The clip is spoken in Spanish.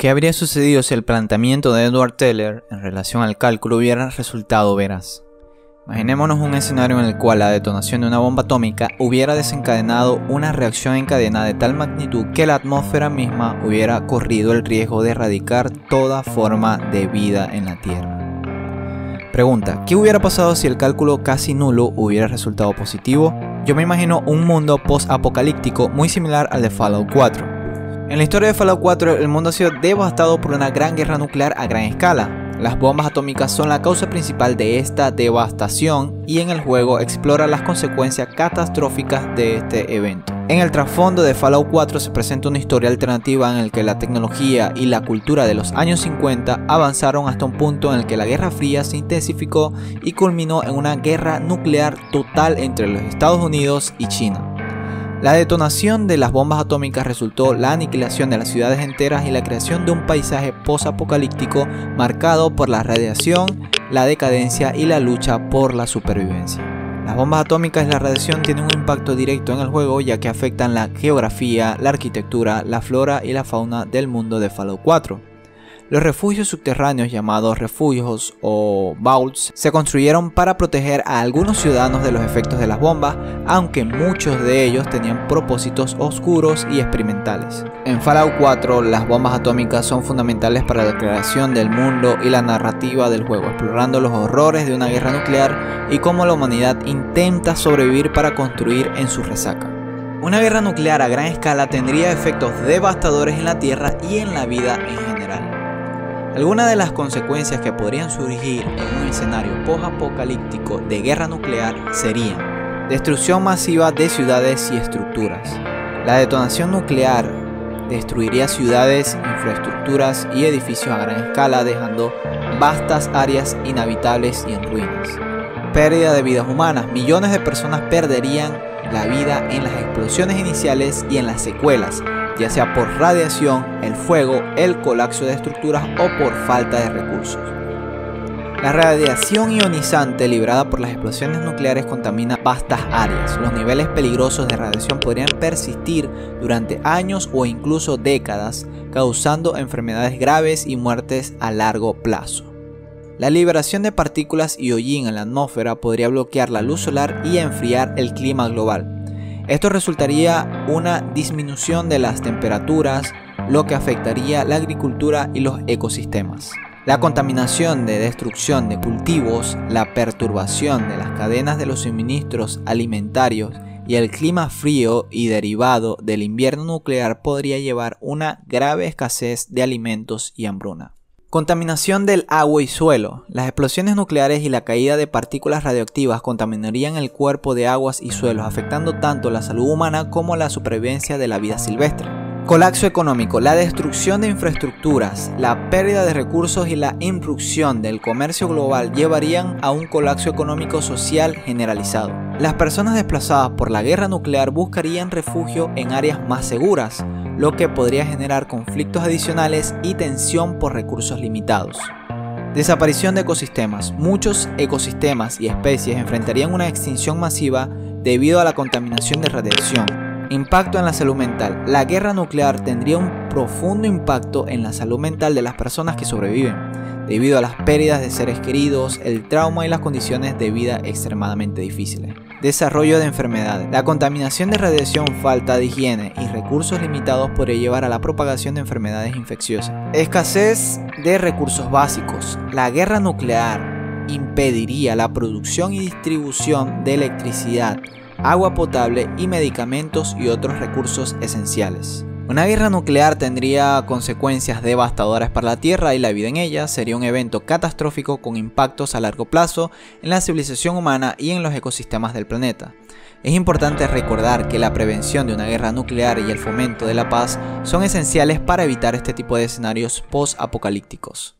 ¿Qué habría sucedido si el planteamiento de Edward Teller en relación al cálculo hubiera resultado veraz? Imaginémonos un escenario en el cual la detonación de una bomba atómica hubiera desencadenado una reacción en cadena de tal magnitud que la atmósfera misma hubiera corrido el riesgo de erradicar toda forma de vida en la Tierra. Pregunta, ¿qué hubiera pasado si el cálculo casi nulo hubiera resultado positivo? Yo me imagino un mundo post-apocalíptico muy similar al de Fallout 4 en la historia de Fallout 4, el mundo ha sido devastado por una gran guerra nuclear a gran escala. Las bombas atómicas son la causa principal de esta devastación y en el juego explora las consecuencias catastróficas de este evento. En el trasfondo de Fallout 4 se presenta una historia alternativa en la que la tecnología y la cultura de los años 50 avanzaron hasta un punto en el que la Guerra Fría se intensificó y culminó en una guerra nuclear total entre los Estados Unidos y China. La detonación de las bombas atómicas resultó la aniquilación de las ciudades enteras y la creación de un paisaje post-apocalíptico marcado por la radiación, la decadencia y la lucha por la supervivencia. Las bombas atómicas y la radiación tienen un impacto directo en el juego ya que afectan la geografía, la arquitectura, la flora y la fauna del mundo de Fallout 4. Los refugios subterráneos llamados refugios o vaults se construyeron para proteger a algunos ciudadanos de los efectos de las bombas, aunque muchos de ellos tenían propósitos oscuros y experimentales. En Fallout 4, las bombas atómicas son fundamentales para la creación del mundo y la narrativa del juego, explorando los horrores de una guerra nuclear y cómo la humanidad intenta sobrevivir para construir en su resaca. Una guerra nuclear a gran escala tendría efectos devastadores en la Tierra y en la vida en general. Algunas de las consecuencias que podrían surgir en un escenario post-apocalíptico de guerra nuclear serían destrucción masiva de ciudades y estructuras. La detonación nuclear destruiría ciudades, infraestructuras y edificios a gran escala dejando vastas áreas inhabitables y en ruinas. Pérdida de vidas humanas. Millones de personas perderían la vida en las explosiones iniciales y en las secuelas, ya sea por radiación, el fuego, el colapso de estructuras o por falta de recursos. La radiación ionizante liberada por las explosiones nucleares contamina vastas áreas. Los niveles peligrosos de radiación podrían persistir durante años o incluso décadas, causando enfermedades graves y muertes a largo plazo. La liberación de partículas y hollín en la atmósfera podría bloquear la luz solar y enfriar el clima global, esto resultaría una disminución de las temperaturas, lo que afectaría la agricultura y los ecosistemas. La contaminación de destrucción de cultivos, la perturbación de las cadenas de los suministros alimentarios y el clima frío y derivado del invierno nuclear podría llevar una grave escasez de alimentos y hambruna. Contaminación del agua y suelo. Las explosiones nucleares y la caída de partículas radioactivas contaminarían el cuerpo de aguas y suelos, afectando tanto la salud humana como la supervivencia de la vida silvestre. Colapso económico. La destrucción de infraestructuras, la pérdida de recursos y la irrupción del comercio global llevarían a un colapso económico social generalizado. Las personas desplazadas por la guerra nuclear buscarían refugio en áreas más seguras, lo que podría generar conflictos adicionales y tensión por recursos limitados. Desaparición de ecosistemas. Muchos ecosistemas y especies enfrentarían una extinción masiva debido a la contaminación de radiación. Impacto en la salud mental. La guerra nuclear tendría un profundo impacto en la salud mental de las personas que sobreviven, debido a las pérdidas de seres queridos, el trauma y las condiciones de vida extremadamente difíciles. Desarrollo de enfermedades. La contaminación de radiación, falta de higiene y recursos limitados podría llevar a la propagación de enfermedades infecciosas. Escasez de recursos básicos. La guerra nuclear impediría la producción y distribución de electricidad, agua potable y medicamentos y otros recursos esenciales. Una guerra nuclear tendría consecuencias devastadoras para la Tierra y la vida en ella, sería un evento catastrófico con impactos a largo plazo en la civilización humana y en los ecosistemas del planeta. Es importante recordar que la prevención de una guerra nuclear y el fomento de la paz son esenciales para evitar este tipo de escenarios post-apocalípticos.